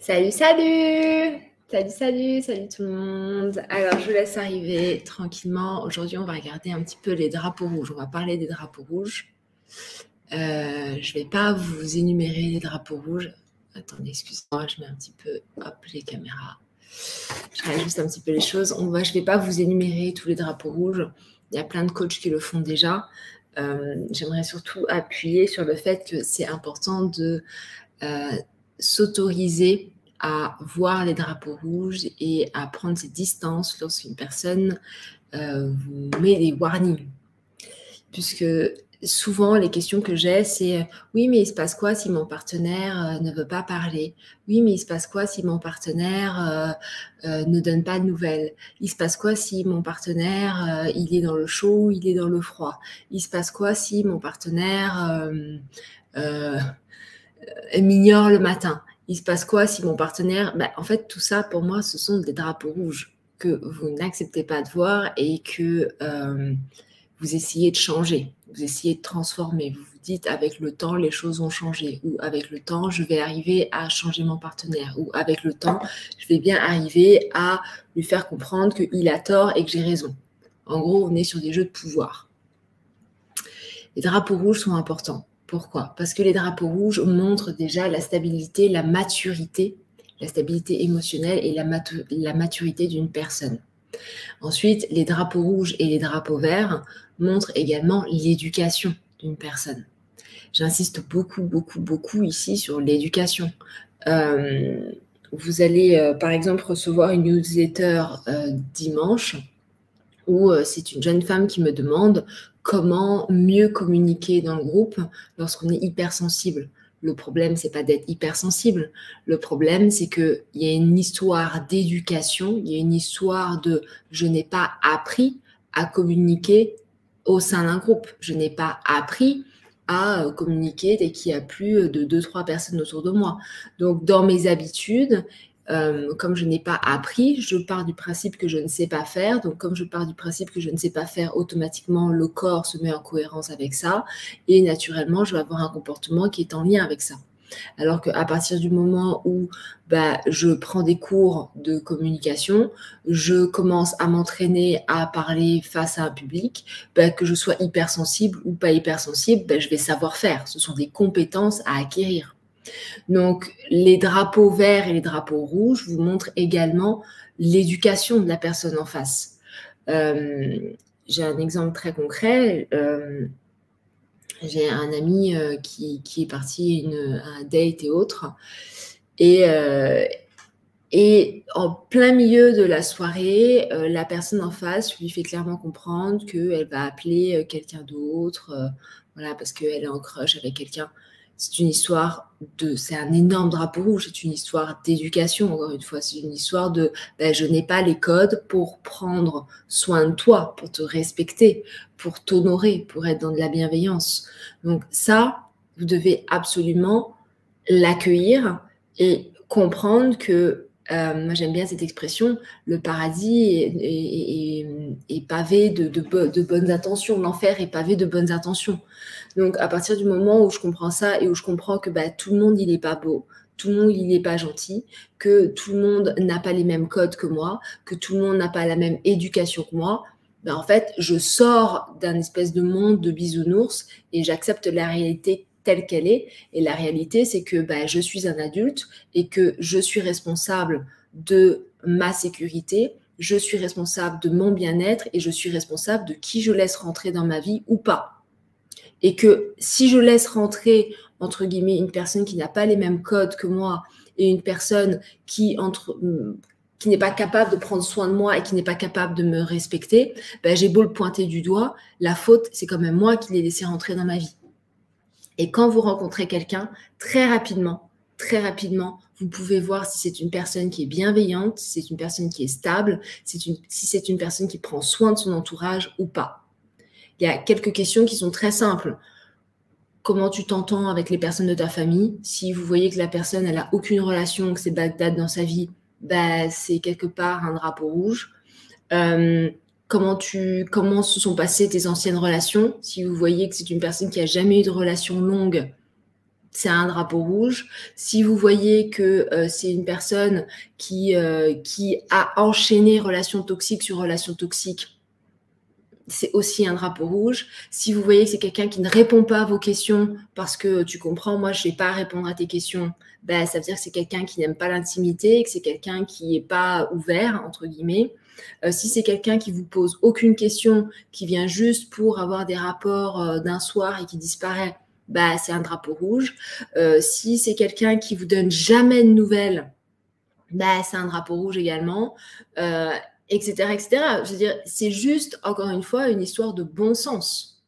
Salut, salut Salut, salut, salut tout le monde. Alors, je vous laisse arriver tranquillement. Aujourd'hui, on va regarder un petit peu les drapeaux rouges. On va parler des drapeaux rouges. Euh, je ne vais pas vous énumérer les drapeaux rouges. Attendez, excusez-moi, je mets un petit peu hop, les caméras. Je regarde juste un petit peu les choses. On va, je ne vais pas vous énumérer tous les drapeaux rouges. Il y a plein de coachs qui le font déjà. Euh, j'aimerais surtout appuyer sur le fait que c'est important de euh, s'autoriser à voir les drapeaux rouges et à prendre ses distances lorsqu'une personne euh, vous met des warnings. Puisque souvent, les questions que j'ai, c'est oui, mais il se passe quoi si mon partenaire euh, ne veut pas parler? Oui, mais il se passe quoi si mon partenaire euh, ne donne pas de nouvelles? Il se passe quoi si mon partenaire, il est dans le chaud ou il est dans le froid? Il se passe quoi si mon partenaire m'ignore le matin il se passe quoi si mon partenaire... Ben, en fait, tout ça, pour moi, ce sont des drapeaux rouges que vous n'acceptez pas de voir et que euh, vous essayez de changer, vous essayez de transformer. Vous vous dites, avec le temps, les choses vont changer. Ou avec le temps, je vais arriver à changer mon partenaire. Ou avec le temps, je vais bien arriver à lui faire comprendre qu'il a tort et que j'ai raison. En gros, on est sur des jeux de pouvoir. Les drapeaux rouges sont importants. Pourquoi? Parce que les drapeaux rouges montrent déjà la stabilité, la maturité, la stabilité émotionnelle et la, maturité d'une personne. Ensuite, les drapeaux rouges et les drapeaux verts montrent également l'éducation d'une personne. J'insiste beaucoup, beaucoup, beaucoup ici sur l'éducation. Euh, vous allez, euh, par exemple, recevoir une newsletter euh, dimanche où c'est une jeune femme qui me demande comment mieux communiquer dans le groupe lorsqu'on est hypersensible. Le problème, c'est pas d'être hypersensible. Le problème, c'est qu'il y a une histoire d'éducation, il y a une histoire de je n'ai pas appris à communiquer au sein d'un groupe. Je n'ai pas appris à communiquer dès qu'il y a plus de deux, trois personnes autour de moi. Donc, dans mes habitudes, euh, comme je n'ai pas appris, je pars du principe que je ne sais pas faire. Donc, comme je pars du principe que je ne sais pas faire, automatiquement, le corps se met en cohérence avec ça. Et naturellement, je vais avoir un comportement qui est en lien avec ça. Alors qu'à partir du moment où bah, je prends des cours de communication, je commence à m'entraîner à parler face à un public, bah, que je sois hypersensible ou pas hypersensible, bah, je vais savoir faire. Ce sont des compétences à acquérir. Donc, les drapeaux verts et les drapeaux rouges vous montrent également l'éducation de la personne en face. Euh, j'ai un exemple très concret. Euh, j'ai un ami euh, qui, est parti à un date et autres. Et, et en plein milieu de la soirée, la personne en face lui fait clairement comprendre qu'elle va appeler quelqu'un d'autre, voilà, parce qu'elle est en crush avec quelqu'un c'est une histoire de, c'est un énorme drapeau rouge, c'est une histoire d'éducation, encore une fois, c'est une histoire de, ben, je n'ai pas les codes pour prendre soin de toi, pour te respecter, pour t'honorer, pour être dans de la bienveillance. Donc ça, vous devez absolument l'accueillir et comprendre que euh, moi, j'aime bien cette expression. Le paradis est, pavé de, bonnes intentions. L'enfer est pavé de bonnes intentions. Donc, à partir du moment où je comprends ça et où je comprends que bah, tout le monde, il n'est pas beau, tout le monde, il n'est pas gentil, que tout le monde n'a pas les mêmes codes que moi, que tout le monde n'a pas la même éducation que moi, bah, en fait, je sors d'un espèce de monde de bisounours et j'accepte la réalité qu'elle est. Et la réalité, c'est que bah, je suis un adulte et que je suis responsable de ma sécurité, je suis responsable de mon bien-être et je suis responsable de qui je laisse rentrer dans ma vie ou pas. Et que si je laisse rentrer, entre guillemets, une personne qui n'a pas les mêmes codes que moi et une personne qui, entre, qui n'est pas capable de prendre soin de moi et qui n'est pas capable de me respecter, ben j'ai beau le pointer du doigt, la faute, c'est quand même moi qui l'ai laissé rentrer dans ma vie. Et quand vous rencontrez quelqu'un, très rapidement, très rapidement, vous pouvez voir si c'est une personne qui est bienveillante, si c'est une personne qui est stable, si c'est une personne qui prend soin de son entourage ou pas. Il y a quelques questions qui sont très simples. Comment tu t'entends avec les personnes de ta famille? Si vous voyez que la personne elle a aucune relation, que c'est Bagdad dans sa vie, bah, c'est quelque part un drapeau rouge. Euh, comment, tu, comment se sont passées tes anciennes relations? Si vous voyez que c'est une personne qui a jamais eu de relation longue, c'est un drapeau rouge. Si vous voyez que euh, c'est une personne qui, euh, qui a enchaîné relation toxique sur relation toxique, c'est aussi un drapeau rouge. Si vous voyez que c'est quelqu'un qui ne répond pas à vos questions parce que tu comprends, moi, je ne vais pas répondre à tes questions, ben, ça veut dire que c'est quelqu'un qui n'aime pas l'intimité, que c'est quelqu'un qui n'est pas ouvert, entre guillemets. Euh, si c'est quelqu'un qui vous pose aucune question, qui vient juste pour avoir des rapports d'un soir et qui disparaît, bah, c'est un drapeau rouge. Euh, si c'est quelqu'un qui vous donne jamais de nouvelles, bah, c'est un drapeau rouge également, euh, etc., etc. Je veux dire, c'est juste, encore une fois, une histoire de bon sens.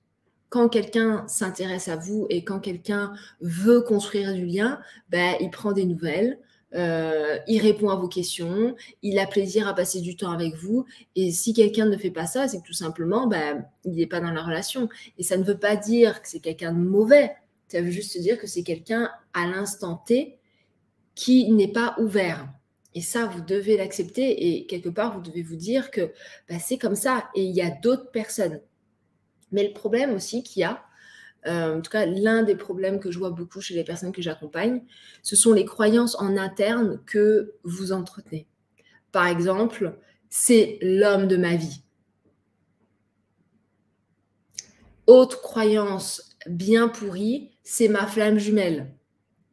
Quand quelqu'un s'intéresse à vous et quand quelqu'un veut construire du lien, bah, il prend des nouvelles. Euh, il répond à vos questions, il a plaisir à passer du temps avec vous. Et si quelqu'un ne fait pas ça, c'est que tout simplement, ben, il n'est pas dans la relation. Et ça ne veut pas dire que c'est quelqu'un de mauvais. Ça veut juste dire que c'est quelqu'un à l'instant T qui n'est pas ouvert. Et ça, vous devez l'accepter et quelque part, vous devez vous dire que ben, c'est comme ça. Et il y a d'autres personnes. Mais le problème aussi qu'il y a, euh, en tout cas, l'un des problèmes que je vois beaucoup chez les personnes que j'accompagne, ce sont les croyances en interne que vous entretenez. Par exemple, c'est l'homme de ma vie. Autre croyance bien pourrie, c'est ma flamme jumelle.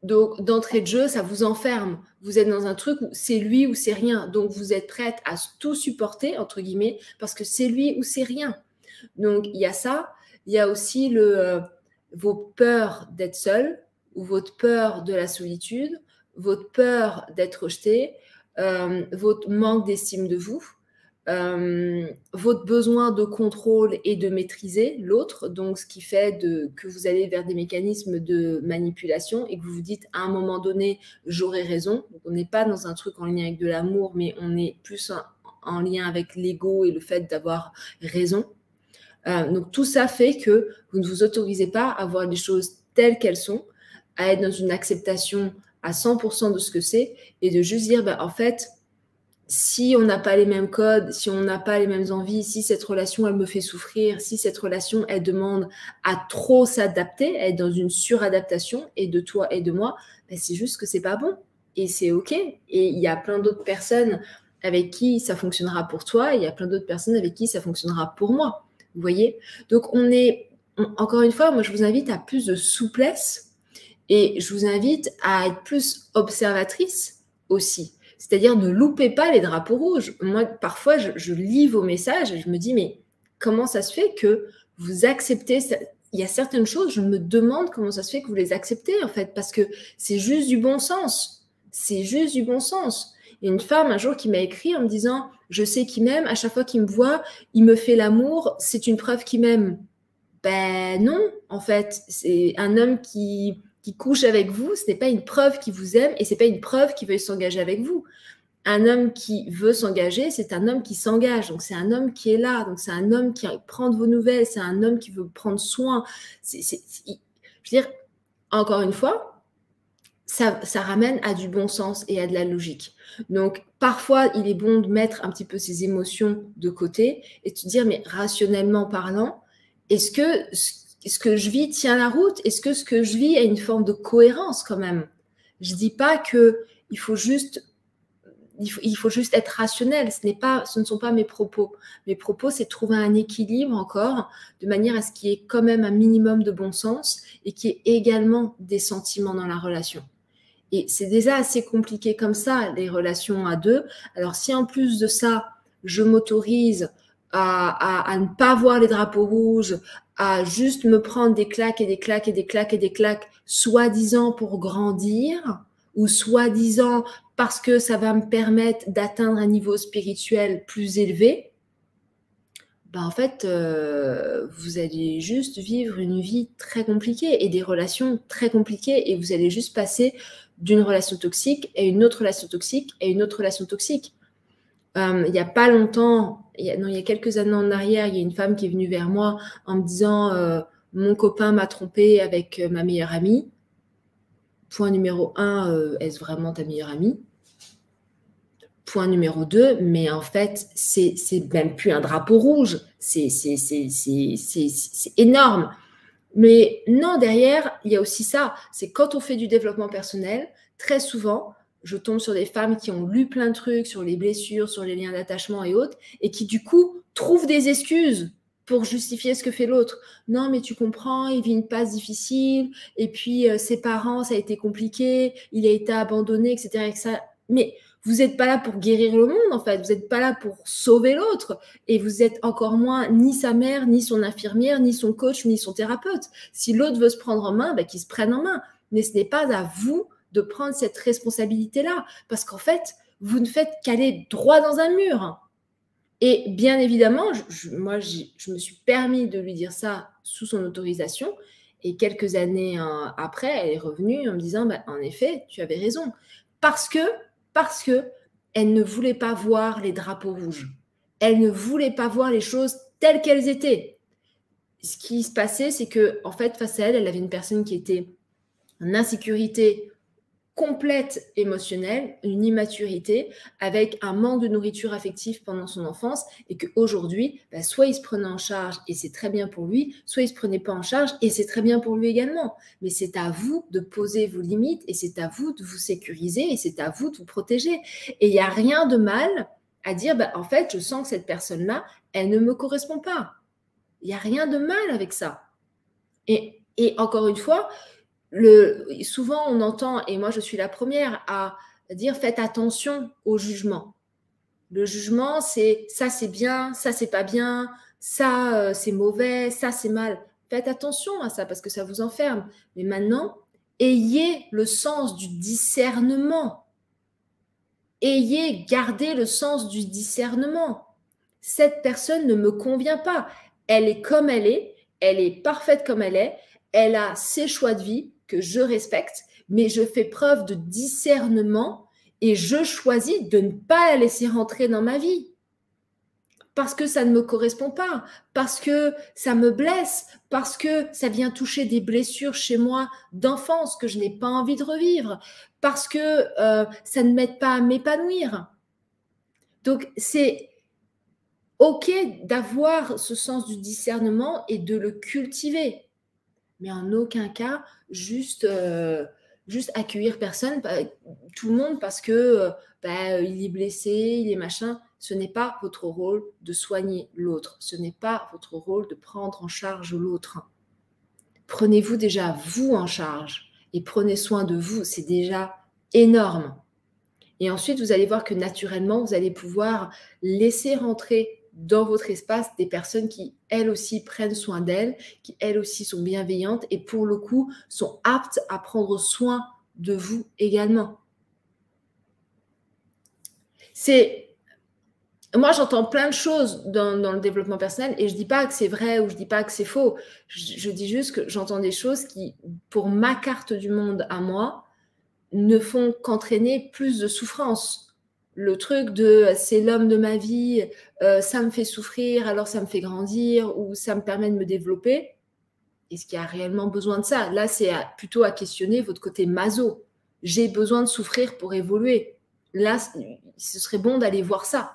Donc, d'entrée de jeu, ça vous enferme. Vous êtes dans un truc où c'est lui ou c'est rien. Donc, vous êtes prête à tout supporter, entre guillemets, parce que c'est lui ou c'est rien. Donc, il y a ça. Il y a aussi le, euh, vos peurs d'être seul ou votre peur de la solitude, votre peur d'être rejeté, euh, votre manque d'estime de vous, euh, votre besoin de contrôle et de maîtriser l'autre, donc ce qui fait que vous allez vers des mécanismes de manipulation et que vous vous dites à un moment donné, j'aurai raison. On n'est pas dans un truc en lien avec de l'amour, mais on est plus en lien avec l'ego et le fait d'avoir raison. Euh, donc tout ça fait que vous ne vous autorisez pas à voir les choses telles qu'elles sont, à être dans une acceptation à 100% de ce que c'est et de juste dire, ben, en fait, si on n'a pas les mêmes codes, si on n'a pas les mêmes envies, si cette relation, elle me fait souffrir, si cette relation, elle demande à trop s'adapter, à être dans une suradaptation, et de toi et de moi, ben, c'est juste que c'est pas bon. Et c'est OK. Et il y a plein d'autres personnes avec qui ça fonctionnera pour toi, et il y a plein d'autres personnes avec qui ça fonctionnera pour moi. Vous voyez Donc, on est, encore une fois, moi, je vous invite à plus de souplesse et je vous invite à être plus observatrice aussi. C'est-à-dire ne loupez pas les drapeaux rouges. Moi, parfois, je, lis vos messages et je me dis, mais comment ça se fait que vous acceptez Il y a certaines choses, je me demande comment ça se fait que vous les acceptez, en fait, parce que c'est juste du bon sens. C'est juste du bon sens. Il y a une femme un jour qui m'a écrit en me disant Je sais qu'il m'aime, à chaque fois qu'il me voit, il me fait l'amour, c'est une preuve qu'il m'aime. Ben non, en fait, c'est un homme qui, qui couche avec vous, ce n'est pas une preuve qu'il vous aime et ce n'est pas une preuve qu'il veut s'engager avec vous. Un homme qui veut s'engager, c'est un homme qui s'engage. Donc, c'est un homme qui est là. Donc, c'est un homme qui prend de vos nouvelles. C'est un homme qui veut prendre soin. je veux dire, encore une fois, ça, ramène à du bon sens et à de la logique. Donc, parfois, il est bon de mettre un petit peu ses émotions de côté et de se dire, mais rationnellement parlant, est-ce que ce que je vis tient la route? Est-ce que ce que je vis a une forme de cohérence quand même? Je dis pas que il faut juste il faut, juste être rationnel. Ce, pas, ce ne sont pas mes propos. Mes propos, c'est trouver un équilibre encore, de manière à ce qu'il y ait quand même un minimum de bon sens et qu'il y ait également des sentiments dans la relation. Et c'est déjà assez compliqué comme ça, les relations à deux. Alors si en plus de ça, je m'autorise à, ne pas voir les drapeaux rouges, à juste me prendre des claques et des claques et des claques et des claques, soi-disant pour grandir, ou soi-disant parce que ça va me permettre d'atteindre un niveau spirituel plus élevé, ben en fait, euh, vous allez juste vivre une vie très compliquée et des relations très compliquées et vous allez juste passer d'une relation toxique et une autre relation toxique et une autre relation toxique. Euh, il n'y a pas longtemps, il y a, non, il y a quelques années en arrière, il y a une femme qui est venue vers moi en me disant euh, Mon copain m'a trompé avec euh, ma meilleure amie. Point numéro un, est-ce vraiment ta meilleure amie? Point numéro deux, mais en fait, c'est même plus un drapeau rouge. C'est énorme. Mais non, derrière, il y a aussi ça. C'est quand on fait du développement personnel, très souvent, je tombe sur des femmes qui ont lu plein de trucs sur les blessures, sur les liens d'attachement et autres, et qui du coup trouvent des excuses pour justifier ce que fait l'autre. Non, mais tu comprends, il vit une passe difficile, et puis euh, ses parents, ça a été compliqué, il a été abandonné, etc. Mais vous n'êtes pas là pour guérir le monde, en fait. Vous n'êtes pas là pour sauver l'autre. Et vous êtes encore moins ni sa mère, ni son infirmière, ni son coach, ni son thérapeute. Si l'autre veut se prendre en main, bah, qu'il se prenne en main. Mais ce n'est pas à vous de prendre cette responsabilité-là. Parce qu'en fait, vous ne faites qu'aller droit dans un mur. Et bien évidemment, moi, je me suis permis de lui dire ça sous son autorisation. Et quelques années hein, après, elle est revenue en me disant, bah, en effet, tu avais raison. Parce que, parce que elle ne voulait pas voir les drapeaux rouges. Elle ne voulait pas voir les choses telles qu'elles étaient. Ce qui se passait, c'est que, en fait, face à elle, elle avait une personne qui était en insécurité complète émotionnelle, une immaturité, avec un manque de nourriture affective pendant son enfance, et qu'aujourd'hui, bah, soit il se prenait en charge et c'est très bien pour lui, soit il se prenait pas en charge et c'est très bien pour lui également. Mais c'est à vous de poser vos limites et c'est à vous de vous sécuriser et c'est à vous de vous protéger. Et il n'y a rien de mal à dire, bah, en fait, je sens que cette personne-là, elle ne me correspond pas. Il n'y a rien de mal avec ça. Et, et encore une fois, souvent on entend, et moi je suis la première à dire faites attention au jugement. Le jugement, c'est ça c'est bien, ça c'est pas bien, ça euh, c'est mauvais, ça c'est mal. Faites attention à ça parce que ça vous enferme. Mais maintenant, ayez le sens du discernement. Ayez, gardé le sens du discernement. Cette personne ne me convient pas. Elle est comme elle est, elle est parfaite comme elle est, elle a ses choix de vie, que je respecte, mais je fais preuve de discernement et je choisis de ne pas la laisser rentrer dans ma vie. Parce que ça ne me correspond pas, parce que ça me blesse, parce que ça vient toucher des blessures chez moi d'enfance que je n'ai pas envie de revivre, parce que euh, ça ne m'aide pas à m'épanouir. Donc c'est OK d'avoir ce sens du discernement et de le cultiver mais en aucun cas juste, euh, juste accueillir personne, tout le monde parce que euh, bah, il est blessé, il est machin. Ce n'est pas votre rôle de soigner l'autre. Ce n'est pas votre rôle de prendre en charge l'autre. Prenez-vous déjà vous en charge et prenez soin de vous. C'est déjà énorme. Et ensuite, vous allez voir que naturellement, vous allez pouvoir laisser rentrer dans votre espace des personnes qui, elles aussi, prennent soin d'elles, qui, elles aussi, sont bienveillantes et pour le coup, sont aptes à prendre soin de vous également. C'est. Moi, j'entends plein de choses dans, le développement personnel et je ne dis pas que c'est vrai ou je ne dis pas que c'est faux. je dis juste que j'entends des choses qui, pour ma carte du monde à moi, ne font qu'entraîner plus de souffrance le truc de c'est l'homme de ma vie, euh, ça me fait souffrir, alors ça me fait grandir ou ça me permet de me développer. Est-ce qu'il y a réellement besoin de ça? Là, c'est plutôt à questionner votre côté maso. J'ai besoin de souffrir pour évoluer. Là, ce serait bon d'aller voir ça.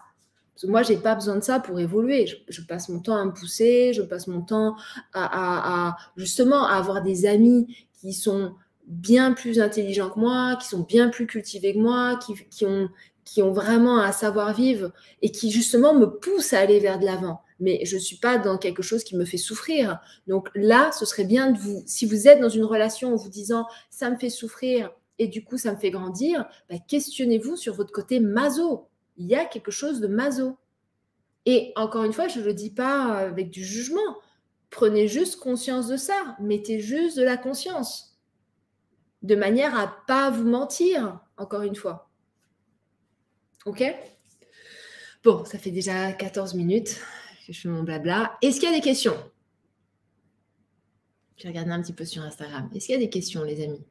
Parce que moi, j'ai pas besoin de ça pour évoluer. Je, passe mon temps à me pousser, je passe mon temps à, justement à avoir des amis qui sont bien plus intelligents que moi, qui sont bien plus cultivés que moi, qui ont, qui ont vraiment un savoir-vivre et qui justement me poussent à aller vers de l'avant. Mais je ne suis pas dans quelque chose qui me fait souffrir. Donc là, ce serait bien de vous, si vous êtes dans une relation en vous disant ça me fait souffrir et du coup ça me fait grandir, bah, questionnez-vous sur votre côté maso. Il y a quelque chose de maso. Et encore une fois, je ne le dis pas avec du jugement. Prenez juste conscience de ça. Mettez juste de la conscience. De manière à pas vous mentir, encore une fois. Ok Bon, ça fait déjà 14 minutes que je fais mon blabla. Est-ce qu'il y a des questions? Je vais regarder un petit peu sur Instagram. Est-ce qu'il y a des questions, les amis?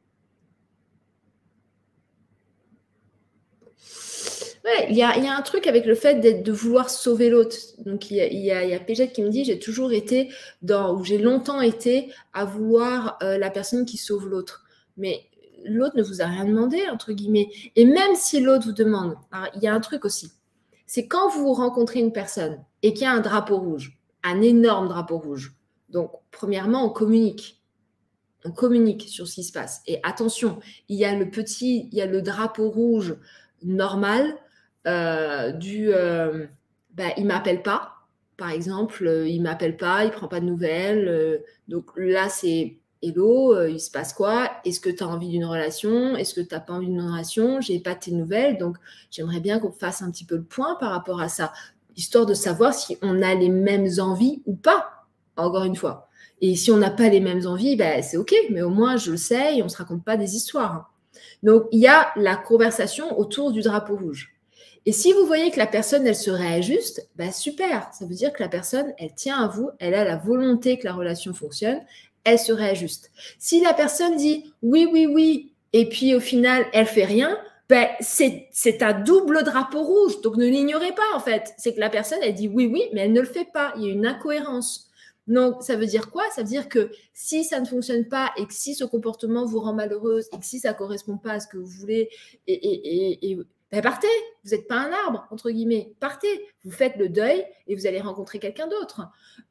Ouais, il y, a, un truc avec le fait de vouloir sauver l'autre. Donc, il y a, il qui me dit j'ai toujours été dans, ou j'ai longtemps été à vouloir euh, la personne qui sauve l'autre. Mais l'autre ne vous a rien demandé, entre guillemets. Et même si l'autre vous demande, il y a un truc aussi, c'est quand vous rencontrez une personne et qu'il y a un drapeau rouge, un énorme drapeau rouge, Donc, premièrement, on communique. On communique sur ce qui se passe. Et attention, il y a le petit, il y a le drapeau rouge normal euh, du euh, bah, il m'appelle pas, par exemple, euh, il m'appelle pas, il prend pas de nouvelles. donc là, c'est Hello, il se passe quoi? Est-ce que tu as envie d'une relation? Est-ce que tu n'as pas envie d'une relation? J'ai pas tes nouvelles, donc j'aimerais bien qu'on fasse un petit peu le point par rapport à ça, histoire de savoir si on a les mêmes envies ou pas, encore une fois. Et si on n'a pas les mêmes envies, ben, c'est OK, mais au moins je le sais et on ne se raconte pas des histoires. Donc il y a la conversation autour du drapeau rouge. Et si vous voyez que la personne, elle se réajuste, bah super. Ça veut dire que la personne, elle tient à vous, elle a la volonté que la relation fonctionne, elle se réajuste. Si la personne dit oui, oui, oui, et puis au final, elle fait rien, ben, c'est un double drapeau rouge. Donc ne l'ignorez pas en fait. C'est que la personne, elle dit oui, oui, mais elle ne le fait pas. Il y a une incohérence. Donc, ça veut dire quoi? Ça veut dire que si ça ne fonctionne pas et que si ce comportement vous rend malheureuse et que si ça ne correspond pas à ce que vous voulez et, ben, partez, vous n'êtes pas un arbre, entre guillemets, partez, vous faites le deuil et vous allez rencontrer quelqu'un d'autre.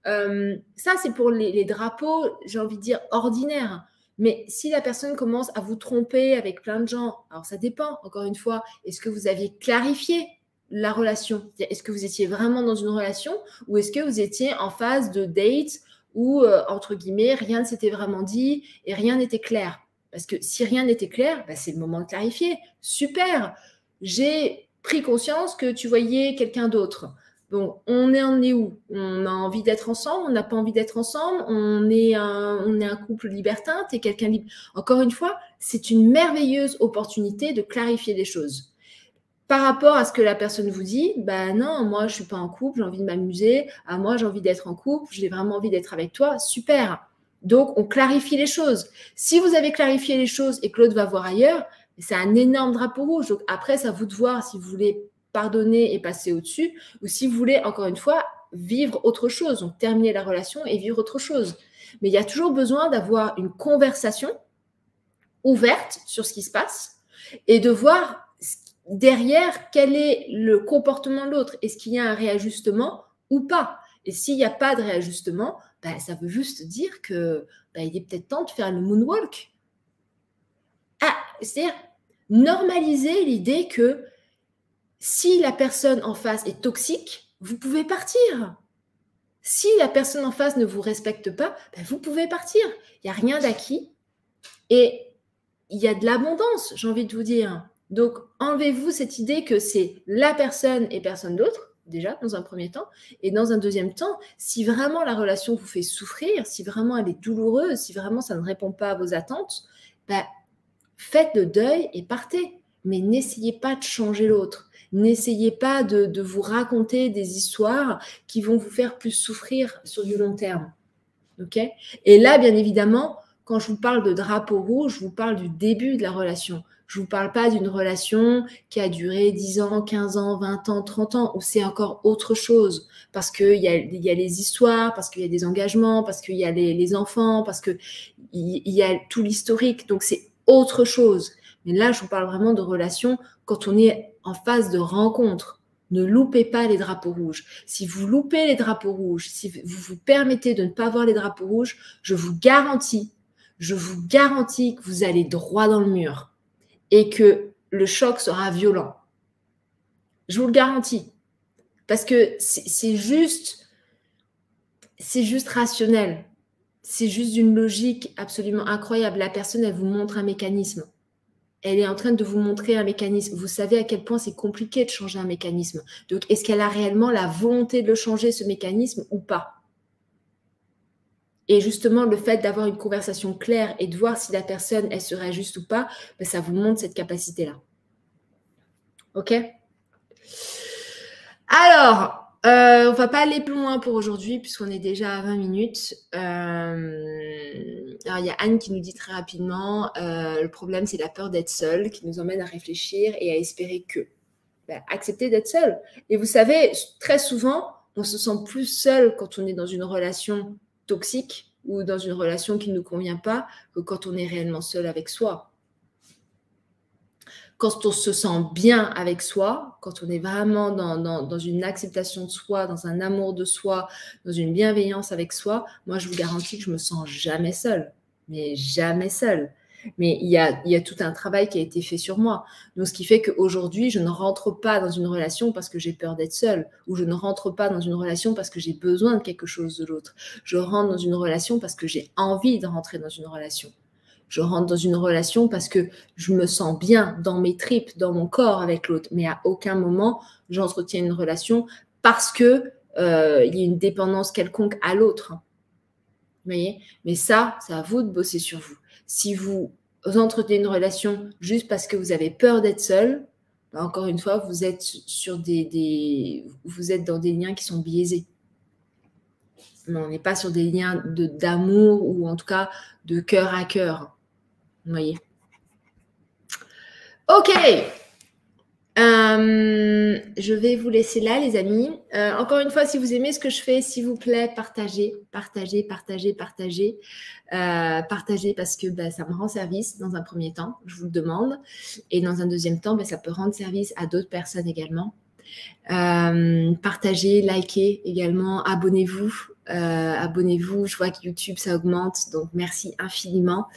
Euh, ça, c'est pour les, drapeaux, j'ai envie de dire, ordinaires. Mais si la personne commence à vous tromper avec plein de gens, alors ça dépend, encore une fois, est-ce que vous aviez clarifié la relation? Est-ce que vous étiez vraiment dans une relation ou est-ce que vous étiez en phase de date où, euh, entre guillemets, rien ne s'était vraiment dit et rien n'était clair? Parce que si rien n'était clair, bah, c'est le moment de clarifier. Super j'ai pris conscience que tu voyais quelqu'un d'autre. Bon, on est est où? On a envie d'être ensemble, on n'a pas envie d'être ensemble, on est un, couple libertin, tu es quelqu'un libre. Encore une fois, c'est une merveilleuse opportunité de clarifier des choses. Par rapport à ce que la personne vous dit, ben non, moi je suis pas en couple, j'ai envie de m'amuser, ah, moi j'ai envie d'être en couple, j'ai vraiment envie d'être avec toi, super. Donc on clarifie les choses. Si vous avez clarifié les choses et l'autre va voir ailleurs, c'est un énorme drapeau rouge. Donc après, c'est à vous de voir si vous voulez pardonner et passer au-dessus, ou si vous voulez, encore une fois, vivre autre chose, donc terminer la relation et vivre autre chose. Mais il y a toujours besoin d'avoir une conversation ouverte sur ce qui se passe et de voir derrière quel est le comportement de l'autre. Est-ce qu'il y a un réajustement ou pas? Et s'il n'y a pas de réajustement, ben, ça veut juste dire que ben, il est peut-être temps de faire le moonwalk c'est-à-dire normaliser l'idée que si la personne en face est toxique, vous pouvez partir. Si la personne en face ne vous respecte pas, ben, vous pouvez partir. Il n'y a rien d'acquis. Et il y a de l'abondance, j'ai envie de vous dire. Donc, enlevez-vous cette idée que c'est la personne et personne d'autre, déjà, dans un premier temps. Et dans un deuxième temps, si vraiment la relation vous fait souffrir, si vraiment elle est douloureuse, si vraiment ça ne répond pas à vos attentes, ben, faites le deuil et partez. Mais n'essayez pas de changer l'autre. N'essayez pas de, vous raconter des histoires qui vont vous faire plus souffrir sur du long terme. OK? Et là, bien évidemment, quand je vous parle de drapeau rouge, je vous parle du début de la relation. Je ne vous parle pas d'une relation qui a duré 10 ans, 15 ans, 20 ans, 30 ans, où c'est encore autre chose. Parce qu'il y a, y a les histoires, parce qu'il y a des engagements, parce qu'il y a les, enfants, parce qu'il y a tout l'historique. Donc, c'est autre chose. Mais là, je vous parle vraiment de relations quand on est en phase de rencontre. Ne loupez pas les drapeaux rouges. Si vous loupez les drapeaux rouges, si vous vous permettez de ne pas voir les drapeaux rouges, je vous garantis, je vous garantis que vous allez droit dans le mur et que le choc sera violent. Je vous le garantis. Parce que c'est juste, c'est juste rationnel c'est juste d'une logique absolument incroyable. La personne, elle vous montre un mécanisme. Elle est en train de vous montrer un mécanisme. Vous savez à quel point c'est compliqué de changer un mécanisme. Donc, est-ce qu'elle a réellement la volonté de le changer, ce mécanisme, ou pas? Et justement, le fait d'avoir une conversation claire et de voir si la personne, elle se réajuste ou pas, ben, ça vous montre cette capacité-là. OK? Alors, euh, on va pas aller plus loin pour aujourd'hui puisqu'on est déjà à 20 minutes. Euh, alors il y a Anne qui nous dit très rapidement, euh, le problème c'est la peur d'être seule qui nous emmène à réfléchir et à espérer que. Ben, accepter d'être seule. Et vous savez, très souvent, on se sent plus seul quand on est dans une relation toxique ou dans une relation qui ne nous convient pas que quand on est réellement seul avec soi. Quand on se sent bien avec soi, quand on est vraiment dans, une acceptation de soi, dans un amour de soi, dans une bienveillance avec soi, moi, je vous garantis que je me sens jamais seule, mais jamais seule. Mais il y, a, il y a tout un travail qui a été fait sur moi. Donc, ce qui fait qu'aujourd'hui, je ne rentre pas dans une relation parce que j'ai peur d'être seule, ou je ne rentre pas dans une relation parce que j'ai besoin de quelque chose de l'autre. Je rentre dans une relation parce que j'ai envie de rentrer dans une relation. Je rentre dans une relation parce que je me sens bien dans mes tripes, dans mon corps avec l'autre. Mais à aucun moment, j'entretiens une relation parce que euh, y a une dépendance quelconque à l'autre. Vous Mais ça, c'est à vous de bosser sur vous. Si vous entretenez une relation juste parce que vous avez peur d'être seul, bah, encore une fois, vous êtes sur des, vous êtes dans des liens qui sont biaisés. on n'est pas sur des liens d'amour ou en tout cas de cœur à cœur. Vous voyez Ok, euh, je vais vous laisser là, les amis. Euh, encore une fois, si vous aimez ce que je fais, s'il vous plaît, partagez, partagez, partagez, partagez. Euh, partagez parce que bah, ça me rend service dans un premier temps, je vous le demande. Et dans un deuxième temps, bah, ça peut rendre service à d'autres personnes également. partagez, likez également, abonnez-vous. Abonnez-vous, je vois que YouTube ça augmente, donc merci infiniment.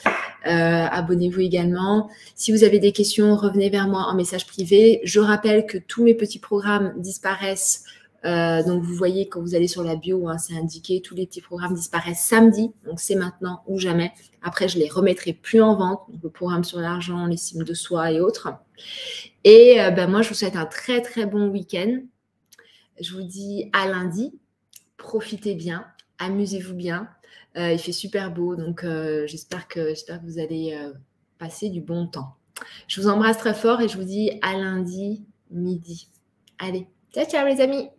Euh, abonnez-vous également. Si vous avez des questions, revenez vers moi en message privé. Je rappelle que tous mes petits programmes disparaissent. Euh, donc, vous voyez quand vous allez sur la bio, hein, c'est indiqué, tous les petits programmes disparaissent samedi. Donc, c'est maintenant ou jamais. Après, je les remettrai plus en vente. Donc, le programme sur l'argent, les cimes de soi et autres. Et euh, ben, moi, je vous souhaite un très, très bon week-end. Je vous dis à lundi. Profitez bien. Amusez-vous bien. Euh, il fait super beau, donc euh, j'espère que, vous allez euh, passer du bon temps. Je vous embrasse très fort et je vous dis à lundi midi. Allez, ciao ciao les amis